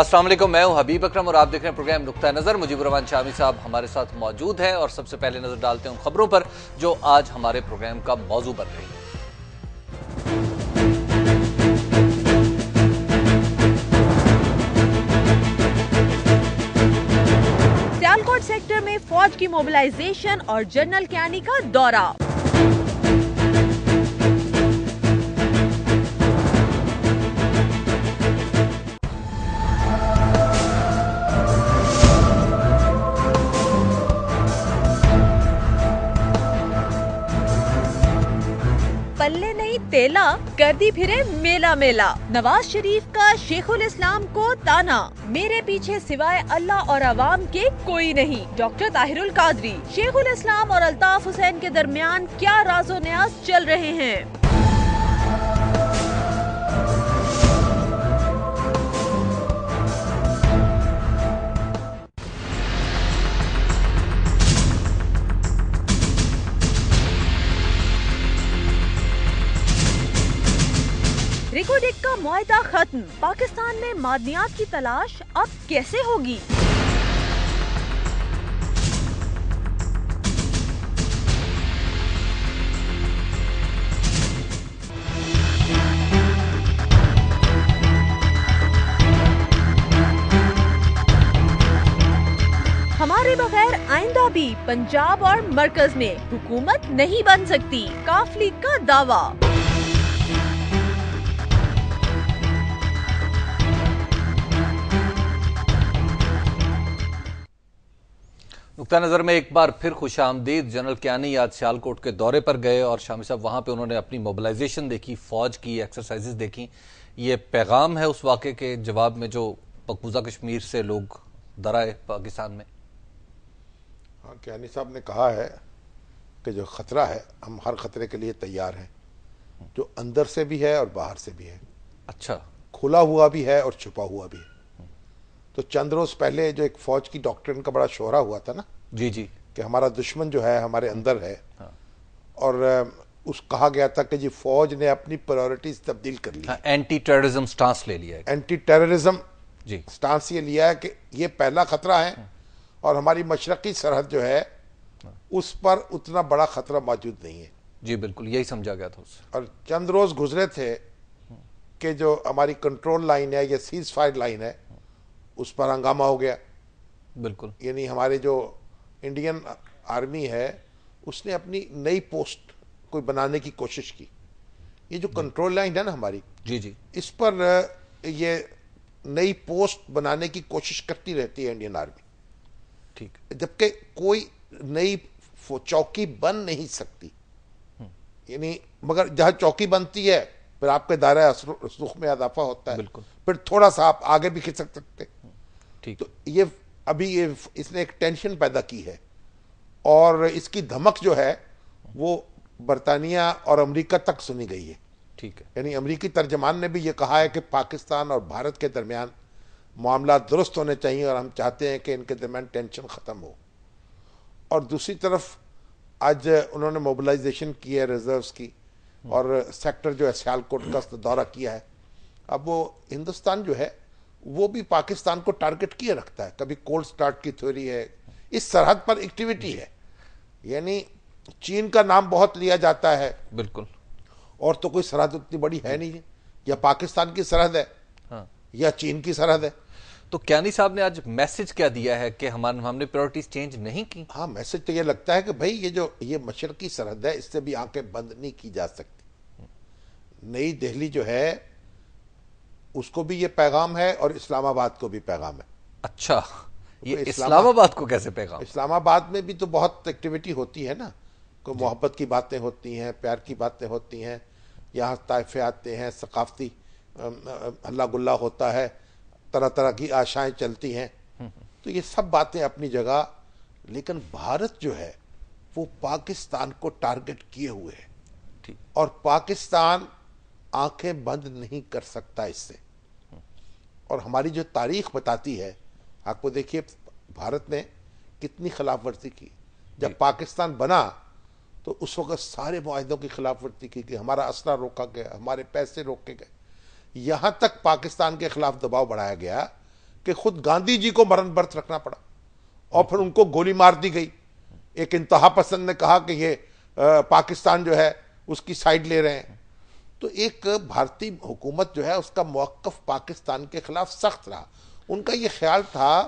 वालेकुम, मैं हूँ हबीब अकरम और आप देख रहे हैं प्रोग्राम नुकता नज़र। मुजीबर शामी साहब हमारे साथ मौजूद हैं और सबसे पहले नज़र डालते हैं उन खबरों पर जो आज हमारे प्रोग्राम का मौजू बन रही है। सियालकोट सेक्टर में फौज की मोबिलाइजेशन और जनरल क्यानी का दौरा। तेला कर दी फिरे मेला मेला। नवाज़ शरीफ का शेखुल इस्लाम को ताना। मेरे पीछे सिवाय अल्लाह और अवाम के कोई नहीं, डॉक्टर ताहिरुल कादरी। शेखुल इस्लाम और अल्ताफ हुसैन के दरमियान क्या राजो न्याज चल रहे हैं? मुआहदा खत्म। पाकिस्तान में मादनियात की तलाश अब कैसे होगी? हमारे बगैर आइंदा भी पंजाब और मरकज में हुकूमत नहीं बन सकती। काफली का दावा। नुकता नज़र में एक बार फिर खुश आमदीद जनरल क्यानी आज सियालकोट के दौरे पर गए और शामी साहब वहाँ पे उन्होंने अपनी मोबिलाइजेशन देखी फौज की एक्सरसाइजेज देखी। ये पैगाम है उस वाक़े के जवाब में जो मकबूजा कश्मीर से लोग दराए पाकिस्तान में। हाँ क्यानी साहब ने कहा है कि जो ख़तरा है हम हर ख़तरे के लिए तैयार हैं। जो अंदर से भी है और बाहर से भी है। अच्छा। खुला हुआ भी है और छुपा हुआ भी है। तो चंद रोज पहले जो एक फौज की डॉक्ट्रिन का बड़ा शोहरा हुआ था ना? जी जी। कि हमारा दुश्मन जो है हमारे अंदर है। और अ, उस कहा गया था कि जी फौज ने अपनी प्रायोरिटीज तब्दील कर ली। हाँ, एंटी टेररिज्म स्टांस ले लिया है। एंटी टेररिज्म जी। स्टांस ये लिया है कि ये पहला खतरा है और हमारी मशरकी सरहद जो है उस पर उतना बड़ा खतरा मौजूद नहीं है। जी बिल्कुल यही समझा गया था उससे। और चंद रोज गुजरे थे कि जो हमारी कंट्रोल लाइन है या सीज फायर लाइन है उस पर हंगामा हो गया। बिल्कुल। यानी हमारे जो इंडियन आर्मी है उसने अपनी नई पोस्ट कोई बनाने की कोशिश की। ये जो कंट्रोल लाइन है ना हमारी जी जी। इस पर ये नई पोस्ट बनाने की कोशिश करती रहती है इंडियन आर्मी। ठीक। जबकि कोई नई चौकी बन नहीं सकती। यानी मगर जहाँ चौकी बनती है फिर आपके दायरा सुख में इजाफा होता है। बिल्कुल। फिर थोड़ा सा आप आगे भी खिसक सकते ठीक। तो ये अभी ये इसने एक टेंशन पैदा की है। और इसकी धमक जो है वो बरतानिया और अमेरिका तक सुनी गई है। ठीक है। यानी अमेरिकी तर्जमान ने भी ये कहा है कि पाकिस्तान और भारत के दरमियान मामला दुरुस्त होने चाहिए और हम चाहते हैं कि इनके दरमियान टेंशन ख़त्म हो। और दूसरी तरफ़ आज उन्होंने मोबिलाइजेशन की है रिजर्व्स की और सेक्टर जो है सियालकोट का दौरा किया है। अब वो हिंदुस्तान जो है वो भी पाकिस्तान को टारगेट किए रखता है। कभी कोल्ड स्टार्ट की थ्योरी है इस सरहद पर एक्टिविटी है। यानी चीन का नाम बहुत लिया जाता है। बिल्कुल। और तो कोई सरहद उतनी बड़ी है नहीं है। या पाकिस्तान की सरहद है हाँ। या चीन की सरहद है। तो क्यानी साहब ने आज मैसेज क्या दिया है कि हमारे हमने प्रायोरिटीज चेंज नहीं की? हाँ मैसेज तो ये लगता है कि भाई ये जो ये मशरकी सरहद है इससे भी आँखें बंद नहीं की जा सकती। नई दिल्ली जो है उसको भी ये पैगाम है और इस्लामाबाद को भी पैगाम है। अच्छा ये इस्लामाबाद को कैसे पैगाम? इस्लामाबाद में भी तो बहुत एक्टिविटी होती है ना। कोई मोहब्बत की बातें होती हैं प्यार की बातें होती हैं यहाँ ताइफे आते हैं सकाफती हल्ला गुल्ला होता है तरह तरह की आशाएँ चलती हैं। तो ये सब बातें अपनी जगह लेकिन भारत जो है वो पाकिस्तान को टारगेट किए हुए है। ठीक। और पाकिस्तान आँखें बंद नहीं कर सकता इससे। और हमारी जो तारीख बताती है आपको देखिए भारत ने कितनी खिलाफ वर्जी की। जब पाकिस्तान बना तो उस वक्त सारे माहों की खिलाफ वर्जी की कि हमारा असला रोका गया हमारे पैसे रोके गए। यहाँ तक पाकिस्तान के खिलाफ दबाव बढ़ाया गया कि खुद गांधी जी को मरण बर्थ रखना पड़ा। और फिर उनको गोली मार दी गई। एक इंतहा पसंद ने कहा कि ये आ, पाकिस्तान जो है उसकी साइड ले रहे हैं। तो एक भारतीय हुकूमत जो है उसका मौकफ पाकिस्तान के खिलाफ सख्त रहा। उनका ये ख्याल था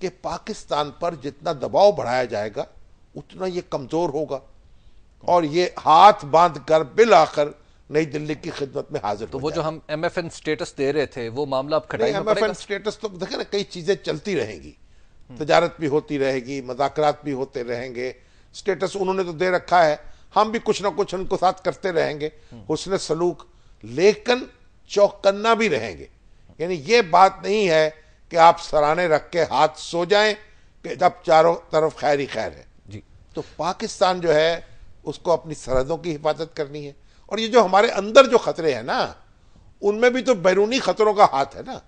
कि पाकिस्तान पर जितना दबाव बढ़ाया जाएगा उतना ये कमज़ोर होगा। और ये हाथ बाँध कर बिल आकर नई दिल्ली की खिदमत में हाजिर तो वो जो हम एम एफ़ एन स्टेटस दे रहे थे वो मामला अब खटाई एम एफ़ एन स्टेटस तो देखे ना कई चीज़ें चलती रहेंगी। तजारत भी होती रहेगी मजाकरात भी होते रहेंगे। स्टेटस उन्होंने तो दे रखा है। हम भी कुछ ना कुछ उनको साथ करते रहेंगे। उसने सलूक लेकिन चौकन्ना भी रहेंगे। यानी ये बात नहीं है कि आप सराने रख के हाथ सो जाएँ कि जब चारों तरफ़ खैर ही खैर है। जी। तो पाकिस्तान जो है उसको अपनी सरहदों की हिफाजत करनी है। और ये जो हमारे अंदर जो खतरे हैं ना उनमें भी तो बैरूनी खतरों का हाथ है ना।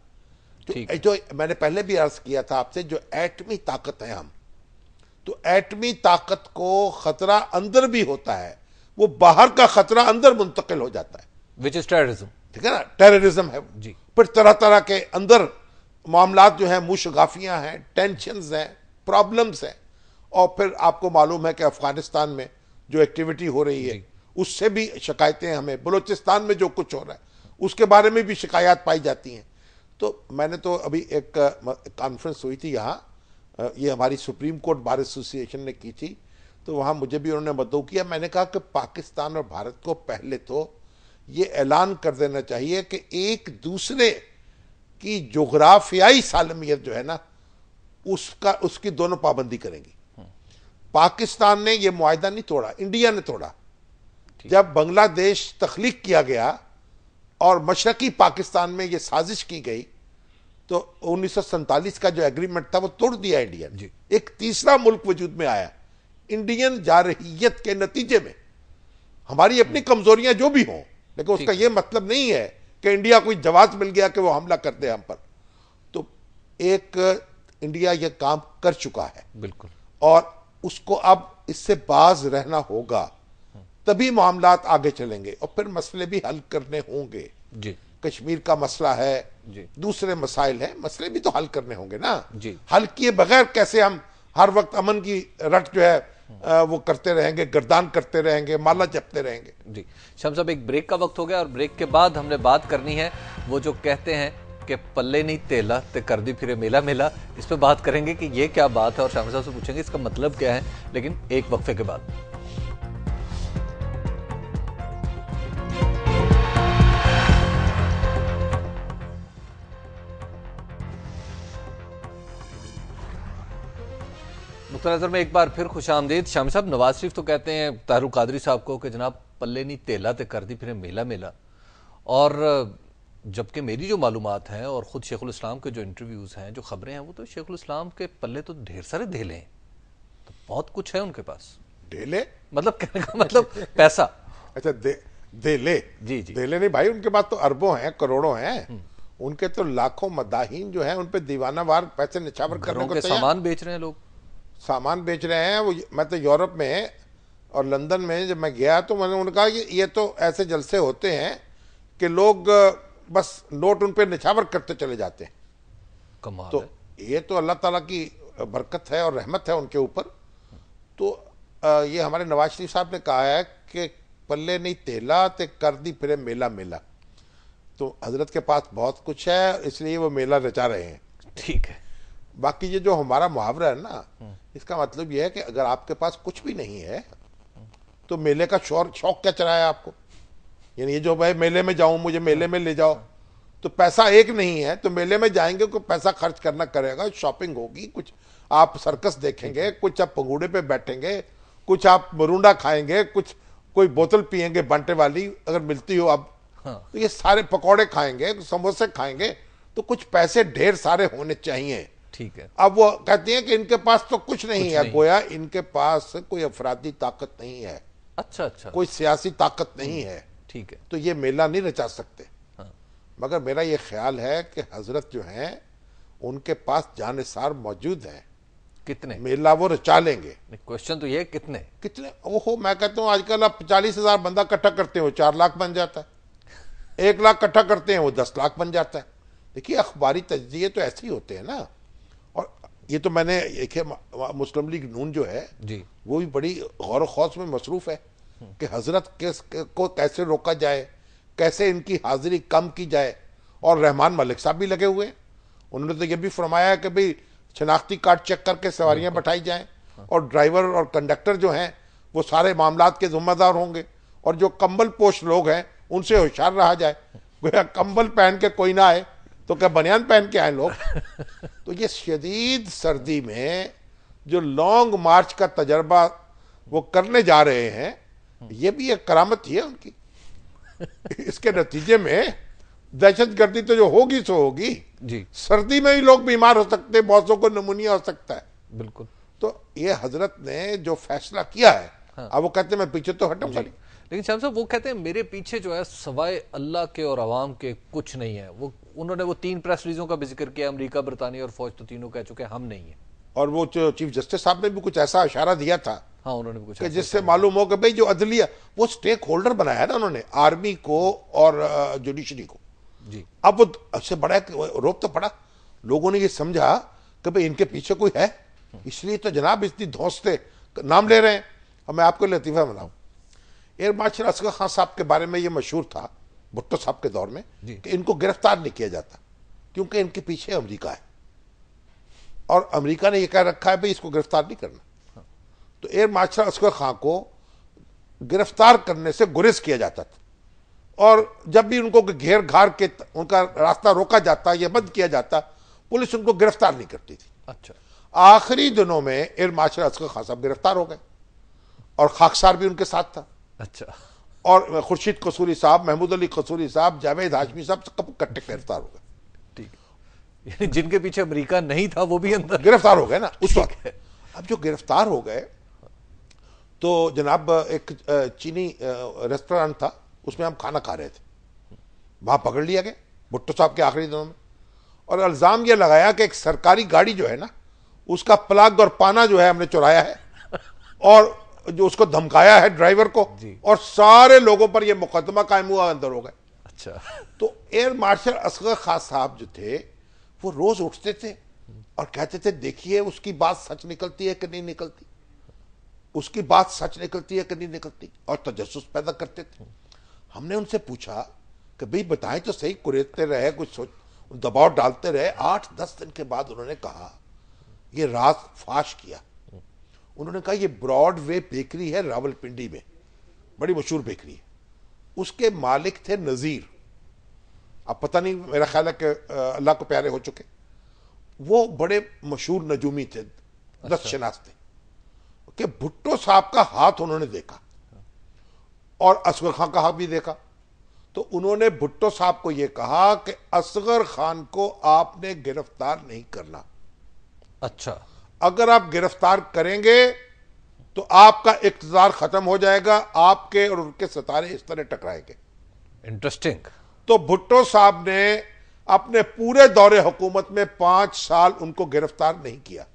तो जो मैंने पहले भी अर्ज़ किया था आपसे जो एटमी ताकत है हम तो एटमी ताकत को खतरा अंदर भी होता है वो बाहर का खतरा अंदर मुंतकिल हो जाता है। विच इज़ टेररिज्म ठीक है ना? टेररिज्म है जी। फिर तरह तरह के अंदर मामला जो है मुशगाफियाँ हैं टेंशन हैं प्रॉब्लम्स हैं। और फिर आपको मालूम है कि अफ़गानिस्तान में जो एक्टिविटी हो रही है उससे भी शिकायतें हमें बलूचिस्तान में जो कुछ हो रहा है उसके बारे में भी शिकायत पाई जाती हैं। तो मैंने तो अभी एक कॉन्फ्रेंस हुई थी यहाँ ये हमारी सुप्रीम कोर्ट बार एसोसिएशन ने की थी तो वहाँ मुझे भी उन्होंने मदऊ किया मैंने कहा कि पाकिस्तान और भारत को पहले तो ये ऐलान कर देना चाहिए कि एक दूसरे की जोग्राफियाई सालमियत जो है ना उसका उसकी दोनों पाबंदी करेंगी। पाकिस्तान ने यह मुआदा नहीं तोड़ा इंडिया ने तोड़ा। जब बांग्लादेश तख्लीक किया गया और मशरकी पाकिस्तान में यह साजिश की गई तो उन्नीस का जो एग्रीमेंट था वो तोड़ दिया इंडिया ने एक तीसरा मुल्क वजूद में आया। इंडियन जारहियत के नतीजे में। हमारी अपनी कमजोरियाँ जो भी हों लेकिन उसका यह मतलब नहीं है कि इंडिया कोई जवाब मिल गया कि वो हमला करते दे हम पर। तो एक इंडिया यह काम कर चुका है। बिल्कुल। और उसको अब इससे बाज रहना होगा। तभी मामला आगे चलेंगे और फिर मसले भी हल करने होंगे। जी। कश्मीर का मसला है जी। दूसरे मसाइल है मसले भी तो हल करने होंगे ना। जी। हल किए बगैर कैसे हम हर वक्त अमन की रट जो है वो करते रहेंगे गर्दान करते रहेंगे माला जपते रहेंगे। जी। शम साहब एक ब्रेक का वक्त हो गया और ब्रेक के बाद हमने बात करनी है वो जो कहते हैं कि पल्ले नहीं तेला ते कर दी फिर मेला मेला। इस पर बात करेंगे कि ये क्या बात है और श्याम साहब से पूछेंगे इसका मतलब क्या है लेकिन एक वक्फे के बाद। नुकता नज़र में एक बार फिर खुश आमदीद। शाम साहब नवाज़ शरीफ तो कहते हैं तारुक कादरी साहब को कि जनाब पल्ले नहीं तेला ते कर दी फिर मेला मेला। और जबकि मेरी जो मालूम हैं और ख़ुद शेखुल इस्लाम के जो इंटरव्यूज़ हैं जो खबरें हैं वो तो शेखुल इस्लाम के पल्ले तो ढेर सारे धेले हैं। तो बहुत कुछ है उनके पास। ढेले? मतलब कहने का मतलब पैसा। अच्छा दे, देले? जी जी। देले नहीं भाई उनके पास तो अरबों हैं करोड़ों हैं। हम्म। उनके तो लाखों मदाहीन जो है उन पर दीवानावार पैसे निछावर करने को सामान बेच रहे हैं लोग। सामान बेच रहे हैं वो मैं तो यूरोप में और लंदन में जब मैं गया तो मैंने उन्होंने कहा कि ये तो ऐसे जलसे होते हैं कि लोग बस नोट उन पर निछावर करते चले जाते हैं। कमाल तो है। ये तो अल्लाह ताला की बरकत है और रहमत है उनके ऊपर। तो ये हमारे नवाज़ शरीफ साहब ने कहा है कि पल्ले नहीं तेला ते कर दी फिर मेला मेला। तो हज़रत के पास बहुत कुछ है इसलिए वो मेला रचा रहे हैं। ठीक है। बाकी ये जो हमारा मुहावरा है ना इसका मतलब यह है कि अगर आपके पास कुछ भी नहीं है तो मेले का शौर शौक क्या चलाया आपको यानी ये जो भाई मेले में जाऊँ मुझे मेले में ले जाओ तो पैसा एक नहीं है तो मेले में जाएँगे को पैसा खर्च करना करेगा शॉपिंग होगी कुछ आप सर्कस देखेंगे कुछ आप पंगूड़े पे बैठेंगे कुछ आप मरुंडा खाएँगे कुछ कोई बोतल पियेंगे बांटे वाली अगर मिलती हो अब हाँ। तो ये सारे पकौड़े खाएँगे समोसे खाएँगे तो कुछ पैसे ढेर सारे होने चाहिए ठीक है। अब वो कहती हैं कि इनके पास तो कुछ नहीं कुछ है। नहीं। गोया इनके पास कोई अफराधी ताकत नहीं है। अच्छा अच्छा। कोई सियासी ताकत नहीं है। ठीक है। तो ये मेला नहीं रचा सकते। हाँ। मगर मेरा ये ख्याल है कि हज़रत जो है उनके पास जानसार मौजूद है। कितने? मेला वो रचा लेंगे। क्वेश्चन तो ये कितने? कितने? ओहो मैं कहता हूँ आजकल आप चालीस हज़ार बंदा इकट्ठा करते हो चार लाख बन जाता है। एक लाख इकट्ठा करते हैं वो दस लाख बन जाता है। देखिए अखबारी तजिए तो ऐसे ही होते हैं ना। ये तो मैंने एक मुस्लिम लीग नून जो है जी। वो भी बड़ी गौर खौस में मसरूफ है कि हज़रत किस को कैसे रोका जाए कैसे इनकी हाजिरी कम की जाए और रहमान मलिक साहब भी लगे हुए हैं। उन्होंने तो ये भी फरमाया है कि भाई शनाख्ती कार्ड चेक करके सवारियाँ बैठाई जाएँ और ड्राइवर और कंडक्टर जो हैं वो सारे मामला के जिम्मेदार होंगे और जो कंबल पोष लोग हैं उनसे होशियार रहा जाए। कंबल पहन के कोई ना आए तो क्या बनियान पहन के आए लोग? तो ये शदीद सर्दी में जो लॉन्ग मार्च का तजर्बा वो करने जा रहे हैं ये भी एक करामत ही है उनकी। इसके नतीजे में दहशत गर्दी तो जो होगी सो होगी। जी। सर्दी में भी लोग बीमार हो सकते हैं बहुतों को नमूनिया हो सकता है। बिल्कुल। तो ये हज़रत ने जो फैसला किया है हाँ। अब वो कहते हैं मैं पीछे तो नहीं। लेकिन शाम साहब वो कहते हैं मेरे पीछे जो है सवाए अल्लाह के और अवाम के कुछ नहीं है। वो उन्होंने वो तीन प्रेस रिलीजों का भी ज़िक्र किया अमरीका बरतानिया और फौज तो तीनों कह चुके हम नहीं है। और वो चीफ जस्टिस साहब ने भी कुछ ऐसा इशारा दिया था हाँ उन्होंने भी कुछ कि जिससे मालूम हो कि भाई जो अदलिया वो स्टेक होल्डर बनाया ना उन्होंने आर्मी को और जुडिशरी को। जी। अब वो उससे बड़ा रोप तो पड़ा। लोगों ने ये समझा कि भाई इनके पीछे कोई है इसलिए तो जनाब इतनी धौसते नाम ले रहे हैं। अब मैं आपको लतीफ़ा बनाऊँ। एयर मार्शल असगर खान साहब के बारे में ये मशहूर था भुट्टो साहब के दौर में कि इनको गिरफ़्तार नहीं किया जाता क्योंकि इनके पीछे अमेरिका है। और अमेरिका ने यह कह रखा है भाई इसको गिरफ़्तार नहीं करना। तो एयर मार्शल असगर खां को गिरफ़्तार करने से गुरेज किया जाता था। और जब भी उनको घेर घार के उनका रास्ता रोका जाता या बंद किया जाता पुलिस उनको गिरफ़्तार नहीं करती थी। अच्छा। आखिरी दिनों में एयर मार्शल असगर खान साहब गिरफ़्तार हो गए और खाकसार भी उनके साथ था। अच्छा। और खुर्शीद कसूरी साहब महमूद अली कसूरी साहब जावेद हाशमी साहब कब कट्टे गिरफ़्तार हो गए। ठीक। यानी जिनके पीछे अमेरिका नहीं था वो भी अंदर। गिरफ़्तार हो गए ना उस वक्त। अब जो गिरफ़्तार हो गए तो जनाब एक चीनी रेस्टोरेंट था उसमें हम खाना खा रहे थे। वहाँ पकड़ लिया गया भुट्टो साहब के आखिरी दिनों में। और इल्ज़ाम यह लगाया कि एक सरकारी गाड़ी जो है ना उसका प्लग और पाना जो है हमने चुराया है। और जो उसको धमकाया है ड्राइवर को और सारे लोगों पर यह मुकदमा कायम हुआ अंदर हो गए। अच्छा। तो एयर मार्शल असगर खान साहब जो थे वो रोज उठते थे और कहते थे देखिए उसकी बात सच निकलती है कि नहीं निकलती? उसकी बात सच निकलती है कि नहीं निकलती? और तजस्सुस पैदा करते थे। हमने उनसे पूछा कि भाई बताएँ तो सही कुरेदते रहे कुछ सोच दबाव डालते रहे। आठ दस दिन के बाद उन्होंने कहा ये राज फाश किया। उन्होंने कहा ये ब्रॉड वे बेकरी है रावलपिंडी में बड़ी मशहूर बेकरी है। उसके मालिक थे नजीर। अब पता नहीं मेरा ख्याल है कि अल्लाह को प्यारे हो चुके। वो बड़े मशहूर नजूमी थे दस शनास थे। कि भुट्टो साहब का हाथ उन्होंने देखा और असगर खान का हाथ भी देखा। तो उन्होंने भुट्टो साहब को यह कहा कि असगर खान को आपने गिरफ़्तार नहीं करना। अच्छा। अगर आप गिरफ़्तार करेंगे तो आपका इकतदार खत्म हो जाएगा आपके और उनके सितारे इस तरह टकराएँगे। इंटरेस्टिंग तो भुट्टो साहब ने अपने पूरे दौरे हुकूमत में पाँच साल उनको गिरफ़्तार नहीं किया।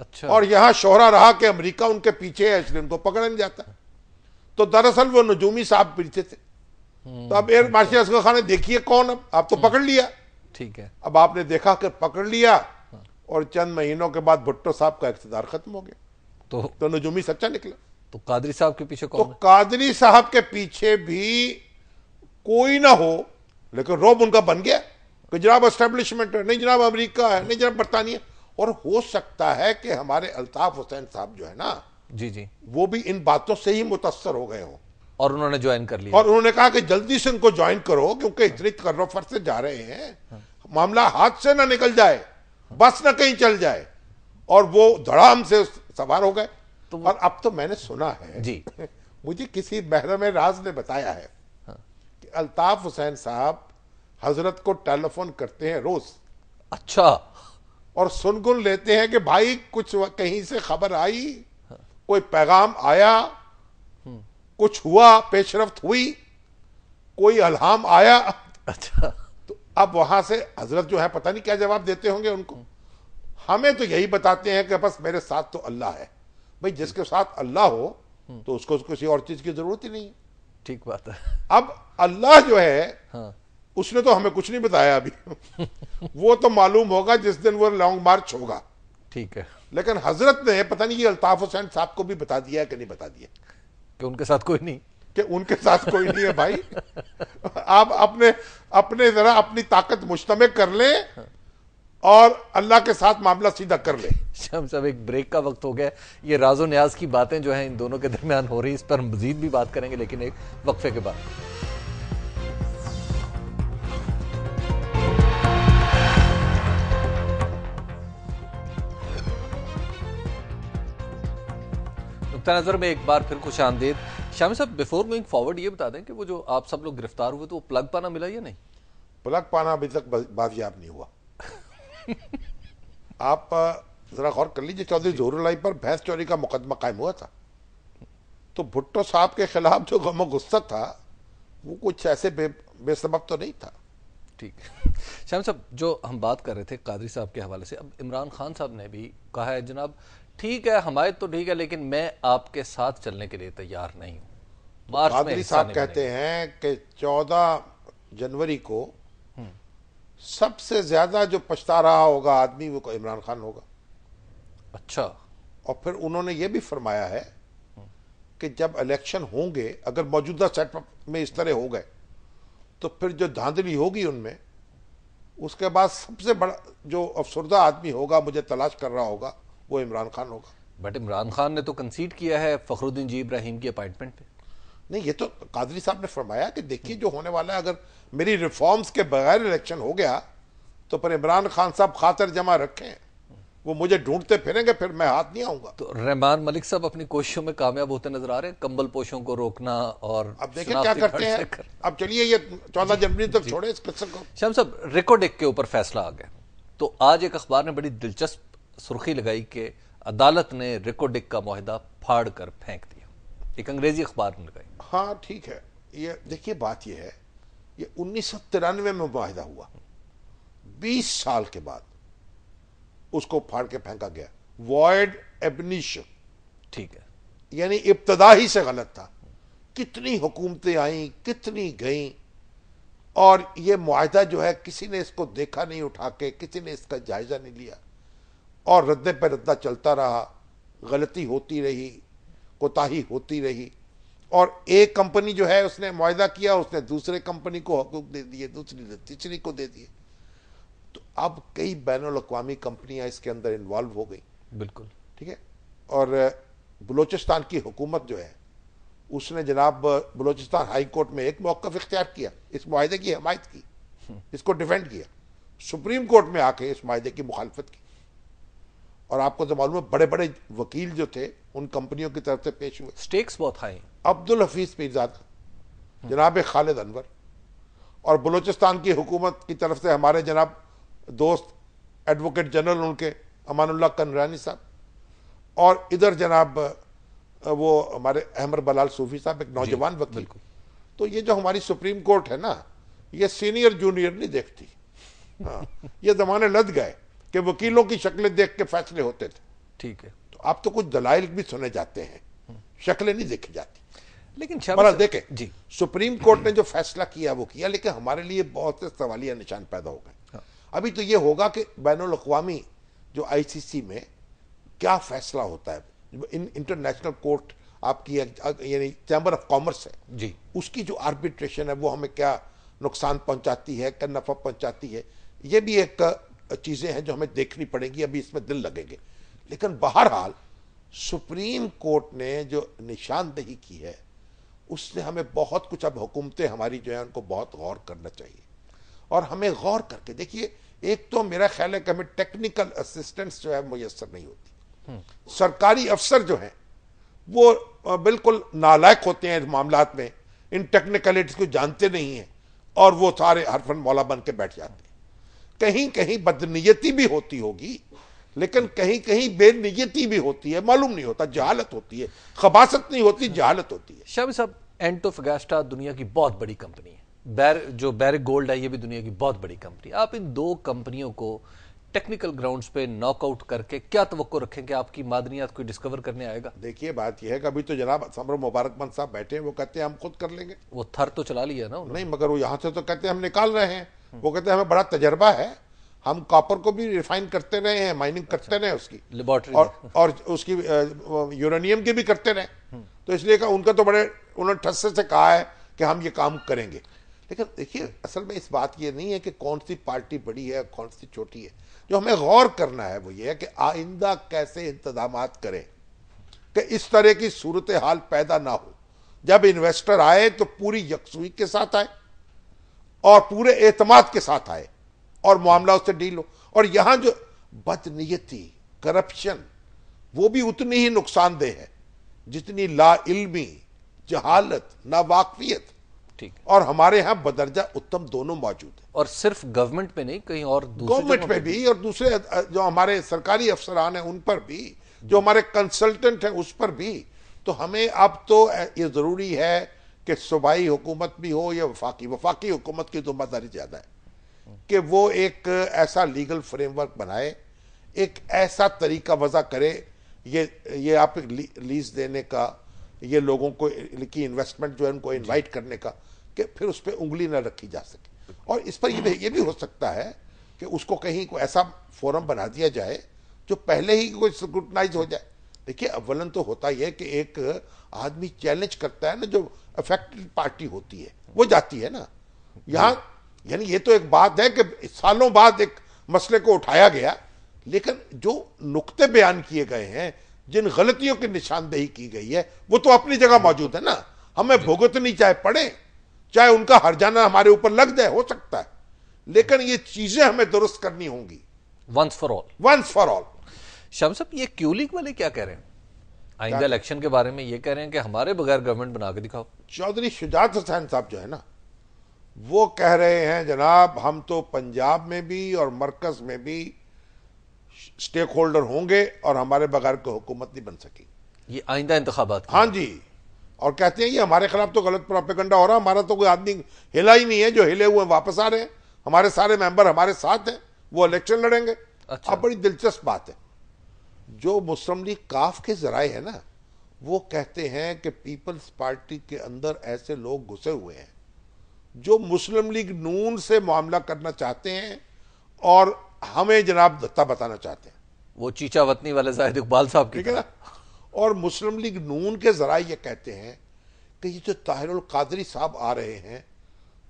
अच्छा। और यहाँ शोहरा रहा कि अमेरिका उनके पीछे है इसलिए उनको पकड़ा नहीं जाता। तो दरअसल वो नजूमी साहब पीछे थे। तो अब एयर मार्शल असगर खान ने देखिए कौन अब आप तो पकड़ लिया। ठीक है। अब आपने देखा कि पकड़ लिया और चंद महीनों के बाद भुट्टो साहब का इकतदार खत्म हो गया। तो तो नजूमी सच्चा निकला। तो कादरी साहब के पीछे तो कौन है? कादरी साहब के पीछे भी कोई ना हो लेकिन रोब उनका बन गया। कि जनाब एस्टेब्लिशमेंट है नहीं जनाब अमेरिका है नहीं जनाब बरतानिया। और हो सकता है कि हमारे अल्ताफ हुसैन साहब जो है ना जी जी। वो भी इन बातों से ही मुतासर हो गए हों। और उन्होंने ज्वाइन कर लिया। और उन्होंने कहा कि जल्दी से इनको ज्वाइन करो क्योंकि इतनी कर्रोफर से जा रहे हैं। मामला हाथ से ना निकल जाए। बस ना कहीं चल जाए। और वो धड़ाम से सवार हो गए। तो और अब तो मैंने सुना है जी। मुझे किसी महरम राज ने बताया है हाँ। कि अल्ताफ हुसैन साहब हज़रत को टेलीफोन करते हैं रोज। अच्छा। और सुनगुन लेते हैं कि भाई कुछ कहीं से खबर आई हाँ। कोई पैगाम आया कुछ हुआ पेशरफ्त हुई कोई अलहाम आया। अच्छा। अब वहाँ से हज़रत जो है पता नहीं क्या जवाब देते होंगे उनको? हमें तो यही बताते हैं कि बस मेरे साथ तो अल्लाह है। भाई जिसके साथ अल्लाह हो तो उसको किसी और चीज़ की ज़रूरत ही नहीं है। ठीक बात है। अब अल्लाह जो है हाँ। उसने तो हमें कुछ नहीं बताया अभी। वो तो मालूम होगा जिस दिन वो लॉन्ग मार्च होगा। ठीक है। लेकिन हज़रत ने पता नहीं कि अल्ताफ हुसैन साहब को भी बता दिया कि नहीं बता दिया? कि उनके साथ कोई नहीं। कि उनके साथ कोई नहीं है भाई। आप अपने अपने जरा अपनी ताकत मुश्तम कर ले और अल्लाह के साथ मामला सीधा कर ले। हम सब एक ब्रेक का वक्त हो गया। ये राजो न्याज की बातें जो हैं, इन दोनों के दरमियान हो रही इस पर हम मजीद भी बात करेंगे, लेकिन एक वक्फे के बाद। नज़र में एक बार फिर खुश आमदेद। शामी साहब बिफोर गोइंग फॉरवर्ड ये बता दें कि वो जो आप सब लोग गिरफ़्तार हुए तो वो प्लग पाना मिला या नहीं? प्लग पाना अभी तक बाजियाब नहीं हुआ। आप जरा गौर कर लीजिए चौधरी जोरुलाई पर भैंस चोरी का मुकदमा कायम हुआ था। तो भुट्टो साहब के खिलाफ जो गम गुस्सा था वो कुछ ऐसे बे, बेसबब तो नहीं था। ठीक। शाम साहब जो हम बात कर रहे थे कादरी साहब के हवाले से अब इमरान खान साहब ने भी कहा है जनाब ठीक है हमारे तो ठीक है लेकिन मैं आपके साथ चलने के लिए तैयार नहीं हूँ। में साहब कहते हैं कि चौदह जनवरी को सबसे ज़्यादा जो पछता रहा होगा आदमी वो इमरान खान होगा। अच्छा। और फिर उन्होंने ये भी फरमाया है कि जब इलेक्शन होंगे अगर मौजूदा सेटअप में इस तरह हो गए तो फिर जो धांधली होगी उनमें उसके बाद सबसे बड़ा जो अफसरदा आदमी होगा मुझे तलाश कर रहा होगा वो इमरान खान होगा। बट इमरान खान ने तो कंसीड किया है फखरुद्दीन जी इब्राहिम की अपॉइंटमेंट पे। नहीं ये तो कादरी साहब ने फरमाया कि देखिए जो होने वाला है अगर मेरी रिफॉर्म्स के बगैर इलेक्शन हो गया तो फिर इमरान खान साहब खातर जमा रखें। वो मुझे ढूंढते फिरेंगे फिर मैं हाथ नहीं आऊँगा। तो रहमान मलिक साहब अपनी कोशिशों में कामयाब होते नज़र आ रहे हैं कंबल पोषों को रोकना और अब देखिए क्या करते हैं। कर... अब चलिए ये चौदह जनवरी तक छोड़े इस को। श्याम साहब रिकॉर्ड के ऊपर फैसला आ गया। तो आज एक अखबार ने बड़ी दिलचस्प सुर्खी लगाई कि अदालत ने रिकॉर्डिक का माहिदा फाड़ कर फेंक दिया। एक अंग्रेज़ी अखबार ने लगाई। हाँ ठीक है। ये देखिए बात ये है ये उन्नीस सौ तिरानवे में माहिदा हुआ। बीस साल के बाद उसको फाड़ के फेंका गया। वॉइड एबनिशन ठीक है। यानी इब्तदा ही से गलत था। कितनी हुकूमतें आई कितनी गई और ये मुआहदा जो है किसी ने इसको देखा नहीं उठा के किसी ने इसका जायजा नहीं लिया। और रद्दे पर रद्दा चलता रहा गलती होती रही कोताही होती रही। और एक कंपनी जो है उसने मुआदा किया उसने दूसरे कंपनी को हकूक दे दिए दूसरी ने तीसरी को दे दिए। तो अब कई बैन अवी कंपनियाँ इसके अंदर इन्वॉल्व हो गई। बिल्कुल। ठीक है? और बलूचिस्तान की हुकूमत जो है उसने जनाब बलूचिस्तान हाई कोर्ट में एक मौकफ इख्तियार किया इस माहे की हमायत की इसको डिफेंड किया। सुप्रीम कोर्ट में आके इस माहे की मुखालफत की। और आपको तो मालूम है बड़े बड़े वकील जो थे उन कंपनियों की तरफ़ से पेश हुए। स्टेक्स बहुत हाई अब्दुल हफीज पीरजादा जनाब खालिद अनवर और बलूचिस्तान की हुकूमत की तरफ़ से हमारे जनाब दोस्त एडवोकेट जनरल उनके अमानुल्लाह कनरानी साहब और इधर जनाब वो हमारे अहमद बलाल सूफी साहब एक नौजवान वकील। तो ये जो हमारी सुप्रीम कोर्ट है ना ये सीनियर जूनियर नहीं देखती। हाँ ये जमाने लद गए। कि वकीलों की शक्लें देख के फैसले होते थे। ठीक है। तो अब तो कुछ दलाइल भी सुने जाते हैं शक्लें नहीं देखी जाती। लेकिन देखे जी। सुप्रीम कोर्ट ने जो फैसला किया वो किया लेकिन हमारे लिए बहुत से सवालिया निशान पैदा हो गए। हाँ। अभी तो ये होगा कि बैन अवी जो आईसीसी में क्या फैसला होता है इन इंटरनेशनल कोर्ट आपकी यानी चैम्बर ऑफ़ कॉमर्स है जी। उसकी जो आर्बिट्रेशन है वो हमें क्या नुकसान पहुंचाती है क्या नफा पहुंचाती है ये भी एक चीज़ें हैं जो हमें देखनी पड़ेगी अभी इसमें दिल लगेंगे। लेकिन बहरहाल सुप्रीम कोर्ट ने जो निशानदेही की है उसने हमें बहुत कुछ अब हुकूमतें हमारी जो है उनको बहुत गौर करना चाहिए। और हमें गौर करके देखिए एक तो मेरा ख्याल है कि हमें टेक्निकल असिस्टेंस जो है मुयसर नहीं होती। सरकारी अफसर जो हैं वो बिल्कुल नालायक होते हैं इस मामला में। इन टेक्निकलिटीज को जानते नहीं हैं और वो सारे हरफन मौला बन के बैठ जाते हैं। कहीं कहीं बदनीयती भी होती होगी लेकिन कहीं कहीं बेनीयती भी होती है मालूम नहीं होता जहालत होती है खबासत नहीं होती जहालत होती है। शामी साहब एंटोफगास्टा दुनिया की बहुत बड़ी कंपनी है। बैर जो बैरिक गोल्ड है ये भी दुनिया की बहुत बड़ी कंपनी आप इन दो कंपनियों को टेक्निकल ग्राउंड्स पे नॉकआउट करके क्या तो रखें कि आपकी मादनियात कोई डिस्कवर करने आएगा? देखिए बात यह है कि अभी तो जनाब समर मुबारकमंद साहब बैठे हैं वो कहते हैं हम खुद कर लेंगे। वो थर तो चला लिया ना नहीं मगर वो यहाँ से तो कहते हैं हम निकाल रहे हैं। वो कहते हैं हमें बड़ा तजर्बा है हम कॉपर को भी रिफाइन करते रहे हैं माइनिंग अच्छा। करते रहे उसकी। लेबोरेटरी और और उसकी यूरेनियम की भी करते रहे। हम्म। तो इसलिए उनका तो बड़े उन्होंने ठस्से से कहा है कि हम ये काम करेंगे। लेकिन देखिए असल में इस बात ये नहीं है कि कौन सी पार्टी बड़ी है कौन सी छोटी है। जो हमें गौर करना है वो ये है कि आइंदा कैसे इंतज़ाम करें कि इस तरह की सूरत हाल पैदा ना हो। जब इन्वेस्टर आए तो पूरी यकसुई के साथ आए। और पूरे एतमाद के साथ आए और मामला उससे डील हो। और यहाँ जो बदनीयती करप्शन वो भी उतनी ही नुकसानदेह है जितनी ला इल्मी जहालत नावाकफियत ठीक। और हमारे यहाँ बदरजा उत्तम दोनों मौजूद है। और सिर्फ़ गवर्नमेंट में नहीं कहीं और गवर्नमेंट में भी और दूसरे जो हमारे सरकारी अफसरान हैं उन पर भी जो हमारे कंसल्टेंट हैं उस पर भी। तो हमें अब तो ये ज़रूरी है कि सूबाई हुकूमत भी हो या वफाकी वफाकी हुकूमत की ज़िम्मेदारी ज़्यादा है। कि वो एक ऐसा लीगल फ्रेमवर्क बनाए, एक ऐसा तरीका वजह करे, ये ये आप लीज देने का, ये लोगों को की इन्वेस्टमेंट जो है उनको इनवाइट करने का, कि फिर उस पर उंगली न रखी जा सके। और इस पर ये भी ये भी हो सकता है कि उसको कहीं कोई ऐसा फोरम बना दिया जाए, जो पहले ही कोई स्क्रूटनाइज हो जाए। देखिए, अव्वलन तो होता ही है कि एक आदमी चैलेंज करता है ना, जो अफेक्टेड पार्टी होती है। वो जाती है ना। यहाँ यानी ये तो एक बात है कि सालों बाद एक मसले को उठाया गया लेकिन जो नुक्ते बयान किए गए हैं जिन गलतियों की निशानदेही की गई है वो तो अपनी जगह मौजूद है ना। हमें भुगतनी चाहे पड़े चाहे उनका हर जाना हमारे ऊपर लग जाए हो सकता है। लेकिन ये चीज़ें हमें दुरुस्त करनी होंगी। Once for all once for all शम साहब ये क्यूलिक वाले क्या कह रहे हैं? आइंदा इलेक्शन के बारे में ये कह रहे हैं कि हमारे बगैर गवर्नमेंट बना के दिखाओ। चौधरी शुजात हुसैन साहब जो है ना वो कह रहे हैं जनाब हम तो पंजाब में भी और मरकज में भी स्टेक होल्डर होंगे और हमारे बगैर कोई हुकूमत नहीं बन सकी। ये आइंदा इंतबात हाँ जी। और कहते हैं ये हमारे खिलाफ तो गलत प्रोपेगंडा हो रहा है हमारा तो कोई आदमी हिला ही नहीं है जो हिले हुए वापस आ रहे हैं। हमारे सारे मेंबर हमारे साथ हैं वो इलेक्शन लड़ेंगे। अच्छा। अब बड़ी दिलचस्प बात है। जो मुस्लिम लीग काफ के जराए है ना वो कहते हैं कि पीपल्स पार्टी के अंदर ऐसे लोग घुसे हुए हैं जो मुस्लिम लीग नून से मामला करना चाहते हैं और हमें जनाब दत्ता बताना चाहते हैं। वो चीचा वतनी वाले जाहिद इकबाल साहब ठीक है ना? और मुस्लिम लीग नून के जरा ये कहते हैं कि ये जो ताहिरुल कादरी साहब आ रहे हैं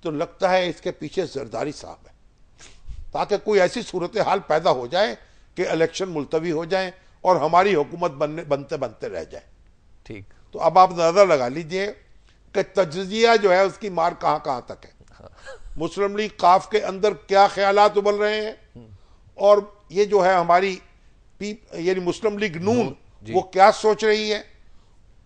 तो लगता है इसके पीछे जरदारी साहब है ताकि कोई ऐसी सूरत हाल पैदा हो जाए कि इलेक्शन मुलतवी हो जाए और हमारी हुकूमत बनने बनते बनते रह जाए। ठीक। तो अब आप नज़र लगा लीजिए कि तजिया जो है उसकी मार कहाँ कहाँ तक है। हाँ। मुस्लिम लीग काफ के अंदर क्या ख्याल उबल रहे हैं? हम्म। और ये जो है हमारी यानी मुस्लिम लीग नून वो क्या सोच रही है?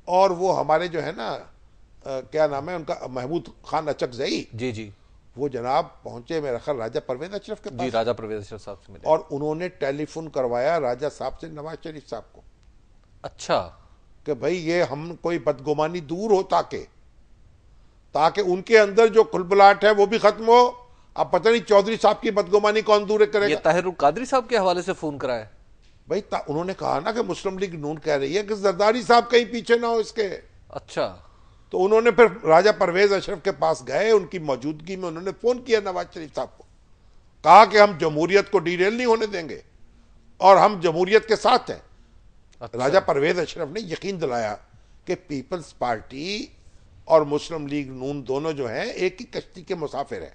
और वो हमारे जो है ना आ, क्या नाम है उनका महमूद खान अचक जई जी जी। वो जनाब पहुँचे मेरा ख्याल राजा परवेज अशरफ के पास। जी राजा परवेज अशरफ साहब से मिले। और उन्होंने टेलीफोन करवाया राजा साहब से नवाज़ शरीफ साहब को। अच्छा। कि भाई ये हम कोई बदगुमानी दूर हो ताकि ताकि उनके अंदर जो खुलबलाट है वो भी खत्म हो। अब पता नहीं चौधरी साहब की बदगुमानी कौन दूर करेगा। ताहिर कादरी साहब के हवाले से फ़ोन कराया भाई उन्होंने कहा ना कि मुस्लिम लीग नून कह रही है कि जरदारी साहब कहीं पीछे ना हो इसके। अच्छा। तो उन्होंने फिर राजा परवेज अशरफ के पास गए उनकी मौजूदगी में उन्होंने फ़ोन किया नवाज़ शरीफ साहब को। कहा कि हम जमहूरियत को डीरेल नहीं होने देंगे और हम जमहूरियत के साथ हैं। अच्छा। राजा परवेज अशरफ ने यकीन दिलाया कि पीपल्स पार्टी और मुस्लिम लीग नून दोनों जो हैं एक ही कश्ती के मुसाफिर हैं।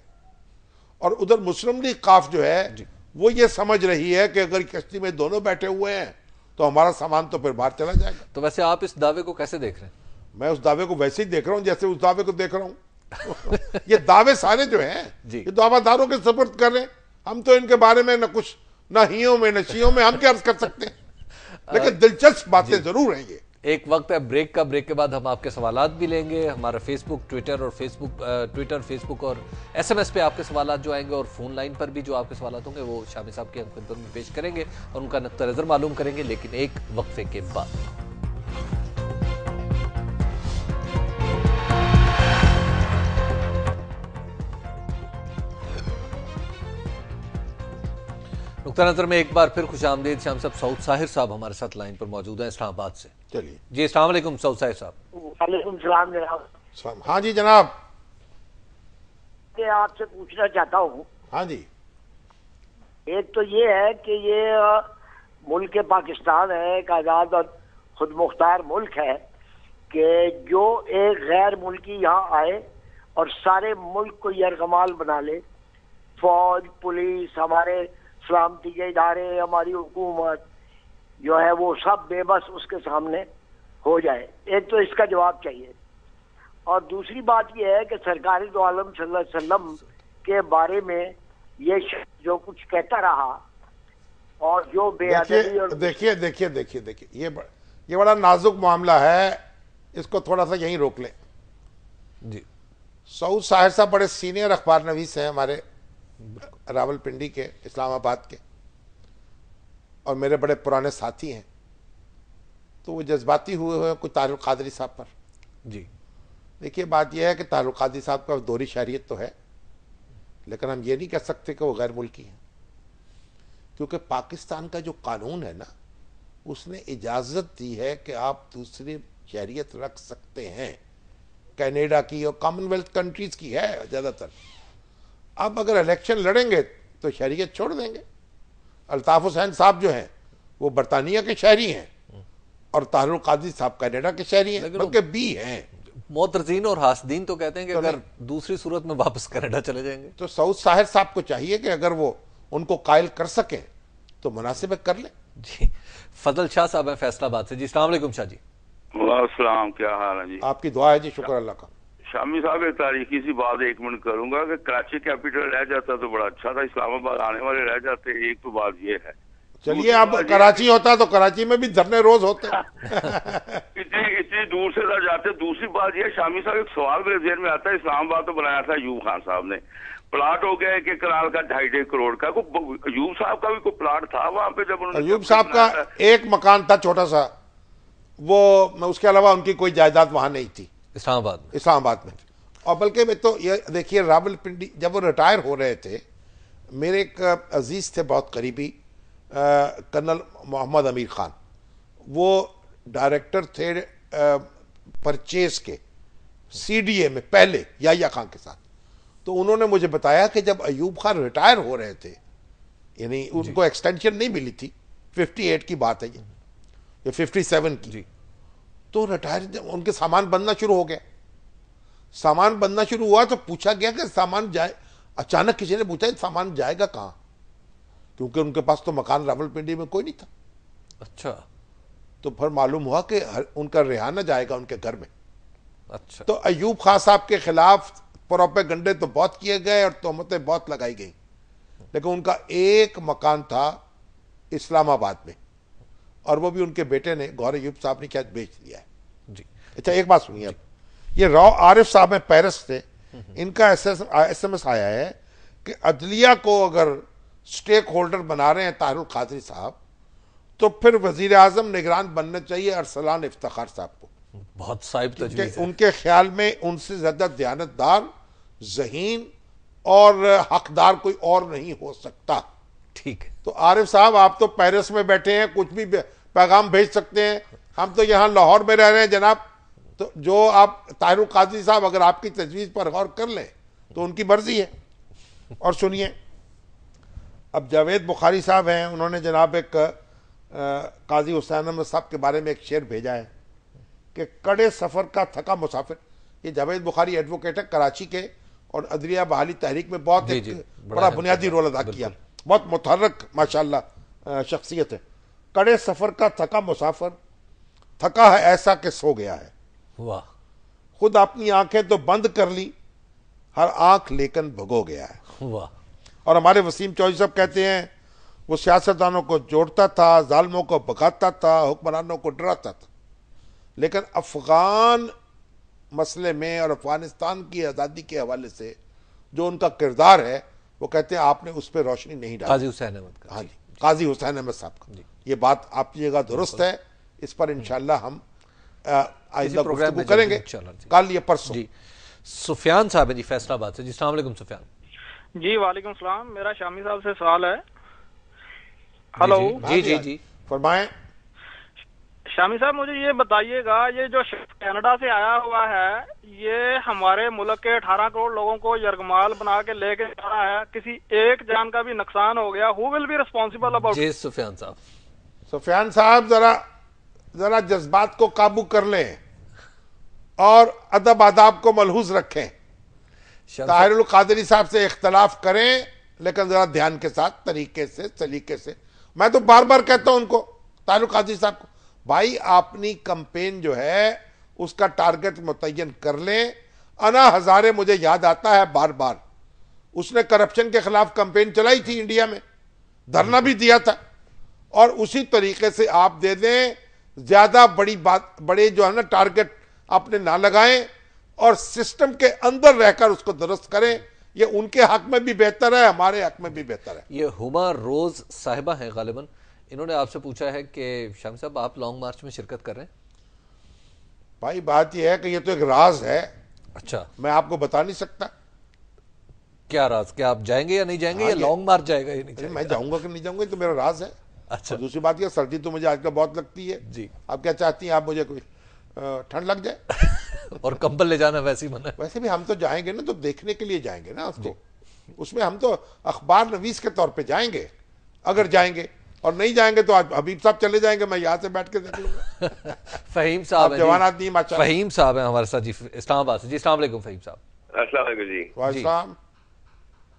और उधर मुस्लिम लीग काफ जो है वो ये समझ रही है कि अगर कश्ती में दोनों बैठे हुए हैं तो हमारा सामान तो फिर बाहर चला जाएगा। तो वैसे आप इस दावे को कैसे देख रहे हैं? मैं उस दावे को वैसे ही देख रहा हूँ जैसे उस दावे को देख रहा हूँ। ये दावे सारे जो हैं ये दावादारों के सपोर्ट कर रहे हैं। हम तो इनके बारे में न कुछ न हियों में न शियों में हम क्या अर्ज़ कर सकते हैं? लेकिन दिलचस्प बातें ज़रूर हैं ये। एक वक्त है ब्रेक का ब्रेक के बाद हम आपके सवाल भी लेंगे। हमारा फेसबुक ट्विटर और फेसबुक ट्विटर फेसबुक और एसएमएस पे आपके सवाल जो आएँगे और फ़ोन लाइन पर भी जो आपके सवाल होंगे वो शामी साहब के हम में पेश करेंगे और उनका नक्ता नज़र मालूम करेंगे लेकिन एक वक्फे के बाद। नुकता नज़र में एक बार फिर खुश आमदीद शाम साहब सऊद साहिर साहब हमारे साथ लाइन पर मौजूद हैं इस्लामाबाद से। चलिए। जी अस्सलाम सऊद साहिर साहब। जनाब। हाँ जी जनाब। आपसे पूछना चाहता हूँ। हाँ जी। एक तो ये है कि ये मुल्क पाकिस्तान है एक आज़ाद और खुद मुख्तार मुल्क है कि जो एक गैर मुल्की यहाँ आए और सारे मुल्क को यरगमाल बना ले। फौज पुलिस हमारे सलामती के इदारे हमारी हुकूमत जो है वो सब बेबस उसके सामने हो जाए। एक तो इसका जवाब चाहिए। और दूसरी बात यह है कि सरकारी दो आलम वसल्लम के बारे में ये जो कुछ कहता रहा और जो बेअदबी देखिए और देखिए देखिए देखिए देखिए ये ब- ये बड़ा नाजुक मामला है। इसको थोड़ा सा यहीं रोक लें। जी। सऊद साहिर साहब बड़े सीनियर अखबार नवीस हैं हमारे। रावलपिंडी के इस्लामाबाद के और मेरे बड़े पुराने साथी हैं। तो वो जज्बाती हुए हुए कुछ तारुल कादरी साहब पर। जी। देखिए बात यह है कि तारुल कादरी साहब का दोहरी शहरीत तो है लेकिन हम ये नहीं कह सकते कि वो गैर मुल्की हैं। क्योंकि पाकिस्तान का जो कानून है ना उसने इजाज़त दी है कि आप दूसरी शहरीत रख सकते हैं। कनाडा की और कॉमनवेल्थ कंट्रीज़ की है ज़्यादातर। अब अगर इलेक्शन लड़ेंगे तो शहरियत छोड़ देंगे। अल्ताफ़ हुसैन साहब जो हैं वो बरतानिया के शहरी हैं और तारुल कादरी साहब कनाडा के शहरी हैं बल्कि बी हैं। मोतरजीन और हासदीन तो कहते हैं कि तो अगर दूसरी सूरत में वापस कनाडा चले जाएँगे। तो सऊद साहिर साहब को चाहिए कि अगर वो उनको कायल कर सकें तो मुनासिब कर लें। जी फजल शाह साहब हैं फैसलाबाद से। जी सलाम शाह जी। क्या हाल है जी? आपकी दुआ है जी शुक्र अल्लाह का। शामी साहब एक तारीखी सी बात एक मिनट करूँगा कि कराची कैपिटल रह जाता तो बड़ा अच्छा था इस्लामाबाद आने वाले रह जाते एक तो बात ये है। चलिए अब कराची होता तो कराची में भी धरने रोज होते। इतनी इतनी दूर से ना जाते। दूसरी बात ये शामी साहब एक सवाल मेरे जेहन में आता है इस्लामाबाद तो बनाया था यूब खान साहब ने। प्लाट हो गया एक कराल का ढाई ढाई करोड़ का। यूब साहब का भी कोई प्लाट था वहाँ पे जब उन्होंने अयूब साहब का एक मकान था छोटा सा वो उसके अलावा उनकी कोई जायदाद वहाँ नहीं थी। इस्लामाबाद में। इस्लामाबाद में। और बल्कि मैं तो ये देखिए रावलपिंडी जब वो रिटायर हो रहे थे मेरे एक अज़ीज़ थे बहुत करीबी कर्नल मोहम्मद अमीर खान। वो डायरेक्टर थे परचेज के सीडीए में पहले याया खान के साथ। तो उन्होंने मुझे बताया कि जब अयूब खान रिटायर हो रहे थे यानी उनको एक्सटेंशन नहीं मिली थी 58 की बात है ये ये 57 की। जी। तो रिटायर उनके सामान बनना शुरू हो गया। सामान बनना शुरू हुआ तो पूछा गया कि सामान जाए। अचानक किसी ने पूछा सामान जाएगा कहाँ? क्योंकि उनके पास तो मकान रावलपिंडी में कोई नहीं था। अच्छा। तो फिर मालूम हुआ कि उनका रिहाना जाएगा उनके घर में। अच्छा। तो अयूब खान साहब के खिलाफ परोपे गंडे तो बहुत किए गए और तोहमतें बहुत लगाई गई। लेकिन उनका एक मकान था इस्लामाबाद में। और वो भी उनके बेटे ने गौर अयूब साहब ने क्या बेच दिया है। जी। अच्छा एक बात सुनिए अब ये राव आरिफ साहब हैं पेरिस से। इनका एस एम एस आया है कि अदलिया को अगर स्टेक होल्डर बना रहे हैं तारुल खादरी साहब तो फिर वज़ीर आज़म निगरान बनने चाहिए अरसलान इफ्तार साहब को। बहुत साहिब तजवीज उनके ख्याल में उनसे ज़्यादा दयानतदार जहीन और हकदार कोई और नहीं हो सकता। ठीक तो आरिफ साहब आप तो पेरिस में बैठे हैं कुछ भी पैगाम भेज सकते हैं। हम तो यहाँ लाहौर में रह रहे हैं जनाब। तो जो आप ताहिर काजी साहब अगर आपकी तजवीज़ पर गौर कर लें तो उनकी मर्ज़ी है। और सुनिए अब जावेद बुखारी साहब हैं उन्होंने जनाब एक काजी हुसैन अहमद साहब के बारे में एक शेर भेजा है कि कड़े सफ़र का थका मुसाफिर। ये जावेद बुखारी एडवोकेट है कराची के और अदलिया बहाली तहरीक में बहुत एक बड़ा बुनियादी रोल अदा। किया। बहुत मुतहरक माशाल्लाह शख्सियत है। कड़े सफ़र का थका मुसाफर। थका है ऐसा कि सो गया है। वाह। खुद अपनी आँखें तो बंद कर ली हर आँख लेकिन भगो गया है। वाह। और हमारे वसीम चौधरी साहब कहते हैं वो सियासतदानों को जोड़ता था जालमों को भगाता था हुक्मरानों को डराता था। लेकिन अफगान मसले में और अफ़गानिस्तान की आज़ादी के हवाले से जो उनका किरदार है वो कहते हैं आपने उस पर रोशनी नहीं डाली। काजी हुसैन अहमद का। हाँ जी। काजी हुसैन अहमद साहब का। ये बात आपकी जगह दुरुस्त है। इस पर इंशाल्लाह हम आइंदा प्रोग्राम गुफ्तगू करेंगे। जी। कल या परसों। जी। सुफियान साहब है जी फैसलाबाद से। जी सलाम वालेकुम सुफियान। जी वालेकुम सलाम। मेरा शामी साहब से सवाल है। हेलो। जी जी जी फरमाएँ। शामी साहब मुझे ये बताइएगा ये जो कनाडा से आया हुआ है ये हमारे मुल्क के 18 करोड़ लोगों को यरगमाल बना के लेके जा रहा है। किसी एक जान का भी नुकसान हो गया। Who will be responsible about जी सुफियान साहब। सुफियान साहब जरा जरा जज्बात को काबू कर लें और अदब आदाब को मलहूज रखें। ताहिरुल कादरी साहब से इख्तलाफ करें लेकिन जरा ध्यान के साथ तरीके से सलीके से। मैं तो बार बार कहता हूँ उनको ताहिरुल कादरी साहब को। भाई अपनी कंपेन जो है, उसका टारगेट मुतयन कर लें। अना हजारे मुझे याद आता है बार बार उसने करप्शन के खिलाफ कंपेन चलाई थी इंडिया में। धरना भी दिया था। और उसी तरीके से आप दे दें, ज़्यादा बड़ी बात, बड़े जो है ना टारगेट आपने ना लगाएँ और सिस्टम के अंदर रहकर उसको दुरुस्त करें। ये उनके हक में भी बेहतर है, हमारे हक में भी बेहतर है। ये हुमा रोज साहिबा हैं गालिबन। इन्होंने आपसे पूछा है कि शाम साहब आप लॉन्ग मार्च में शिरकत कर रहे हैं? भाई बात यह है कि ये तो एक राज है। अच्छा। मैं आपको बता नहीं सकता। क्या राज? क्या आप जाएँगे या नहीं जाएँगे? हाँ, या लॉन्ग मार्च जाएगा या नहीं जाएगा मैं जाऊँगा कि नहीं जाऊँगा तो मेरा राज है। अच्छा। दूसरी बात यह सर्दी तो मुझे आजकल बहुत लगती है। जी। आप क्या चाहती हैं? आप मुझे कोई ठंड लग जाए? और कंबल ले जाना वैसे ही मना वैसे भी हम तो जाएँगे ना तो देखने के लिए जाएँगे ना उसको। उसमें हम तो अखबार नवीस के तौर पे जाएँगे। अगर जाएँगे और नहीं जाएँगे तो आज हबीब साहब चले जाएँगे मैं यहाँ से बैठ के देख लूँगा। फहीम साहब जवान आदमी हैं, फहीम साहब हैं हमारे साथ जी इस्लामाबाद से। जी अस्सलाम वालेकुम फहीम साहब। अस्सलाम जी। वालेकुम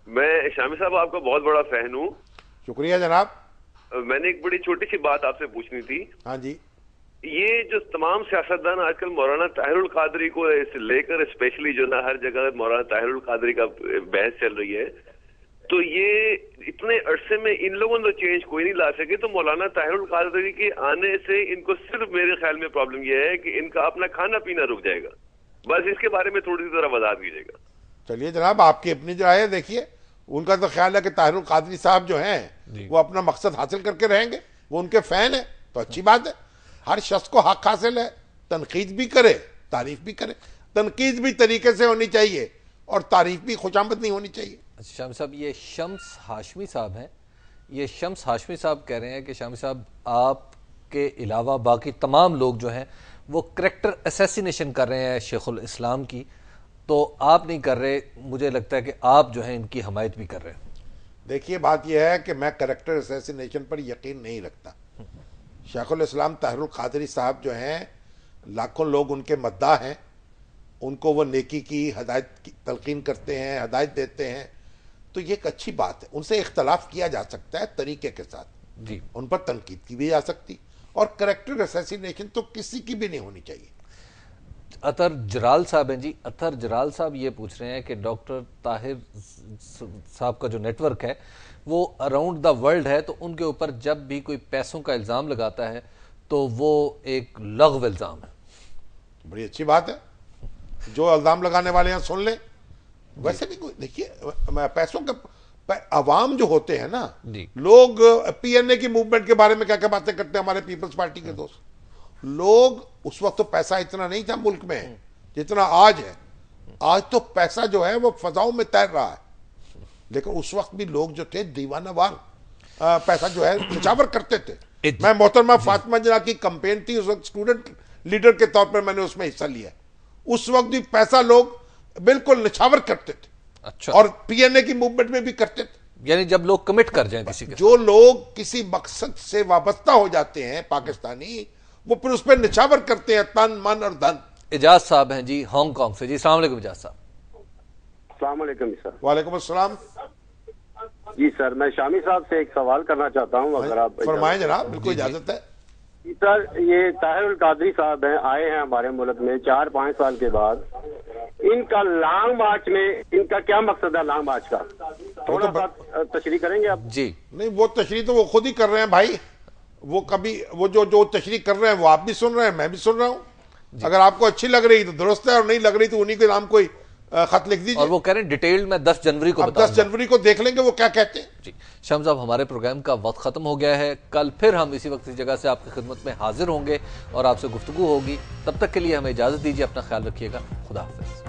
मैं शामी साहब आपका बहुत बड़ा फ़ैन हूँ। शुक्रिया जनाब। मैंने एक बड़ी छोटी सी बात आपसे पूछनी थी। हाँ जी। ये जो तमाम सियासतदान आजकल मौलाना ताहिरुल कादरी को लेकर स्पेशली जो ना हर जगह मौलाना ताहिरुल कादरी का बहस चल रही है तो ये इतने अरसे में इन लोगों ने चेंज कोई नहीं ला सके। तो मौलाना ताहिरुल कादरी के आने से इनको सिर्फ़ मेरे ख्याल में प्रॉब्लम यह है कि इनका अपना खाना पीना रुक जाएगा। बस इसके बारे में थोड़ी सी जरा वजाहत कीजिएगा। चलिए जनाब आपकी अपनी जो है देखिए। उनका तो ख्याल है कि ताहिरुल कादरी साहब जो हैं वो अपना मकसद हासिल करके रहेंगे। वो उनके फ़ैन है तो अच्छी बात है। हर शख्स को हक हासिल है। तनकीद भी करे तारीफ़ भी करे। तनकीद भी तरीके से होनी चाहिए और तारीफ़ भी खुशामद नहीं होनी चाहिए। शामी साहब, ये शम्स हाशमी साहब हैं। ये शम्स हाशमी साहब कह रहे हैं कि शामी साहब, आपके अलावा बाकी तमाम लोग जो हैं, वो करेक्टर असैसिनेशन कर रहे हैं शेखुल इस्लाम की। तो आप नहीं कर रहे, मुझे लगता है कि आप जो है, इनकी हमायत भी कर रहे हैं। देखिए, बात यह है कि मैं करेक्टर असैसिनेशन पर यकीन नहीं रखता। शेखुल इस्लाम ताहरुल कादरी साहब जो हैं, लाखों लोग उनके मद्दा हैं। उनको वो नेकी की हदायत की, तलकीन करते हैं, हदायत देते हैं। तो ये एक अच्छी बात है। उनसे इख्तलाफ किया जा सकता है तरीके के साथ। जी। उन पर तनकीद की भी जा सकती और करेक्टर असैसिनेशन तो किसी की भी नहीं होनी चाहिए। अतर जराल साहब हैं जी। अतर जराल साहब ये पूछ रहे हैं कि डॉक्टर ताहिर साहब का जो नेटवर्क है वो अराउंड द वर्ल्ड है तो उनके ऊपर जब भी कोई पैसों का इल्ज़ाम लगाता है तो वो एक लघव इल्ज़ाम है। बड़ी अच्छी बात है। जो इल्ज़ाम लगाने वाले हैं सुन लें। वैसे भी कोई देखिए मैं पैसों के अवाम जो होते हैं ना। लोग पीएनए की मूवमेंट के बारे में क्या क्या बातें करते हैं हमारे पीपल्स पार्टी के दोस्त? लोग उस वक्त तो पैसा इतना नहीं था मुल्क में जितना आज है। आज तो पैसा जो है वो फजाओं में तैर रहा है। लेकिन उस वक्त भी लोग जो थे दीवाना वार पैसा जो है निछावर करते थे। मैं मोहतरमा फातिमा जना की कंपेन थी उस वक्त स्टूडेंट लीडर के तौर पर मैंने उसमें हिस्सा लिया। उस वक्त भी पैसा लोग बिल्कुल निछावर करते थे। अच्छा। और पीएनए की मूवमेंट में भी करते थे। यानी जब लोग कमिट कर जाए किसी के जो लोग किसी मकसद से वाबस्ता हो जाते हैं पाकिस्तानी वो फिर उस पर निछावर करते हैं तन मन और धन। एजाज साहब हैं जी हांगकांग से। जी सलाम वालेकुम इजाज साहब। वालेकुम अस्सलाम। जी सर मैं शामी साहब से एक सवाल करना चाहता हूँ अगर आप फरमाएँ जनाब बिल्कुल इजाज़त है। जी सर ये ताहिर कादरी साहब हैं आए हैं हमारे मुल्क में चार पाँच साल के बाद। इनका लॉन्ग मार्च में इनका क्या मकसद है लॉन्ग मार्च का? थोड़ा वो तो सा तशरी करेंगे आप? जी। नहीं वो तशरी तो वो खुद ही कर रहे हैं भाई। वो कभी वो जो जो तशरी कर रहे हैं वो आप भी सुन रहे हैं मैं भी सुन रहा हूँ। अगर आपको अच्छी लग रही तो दुरुस्त है और नहीं लग रही तो उन्हीं के नाम कोई खत लिख दीजिए। और वो कह रहे हैं डिटेल्ड में दस जनवरी को अब दस बताऊँगा जनवरी को देख लेंगे वो क्या कहते हैं। जी शम साहब हमारे प्रोग्राम का वक्त खत्म हो गया है। कल फिर हम इसी वक्त इस जगह से आपकी खिदमत में हाजिर होंगे और आपसे गुफ्तु होगी। तब तक के लिए हमें इजाज़त दीजिए अपना ख्याल रखिएगा। खुदा हाफिज।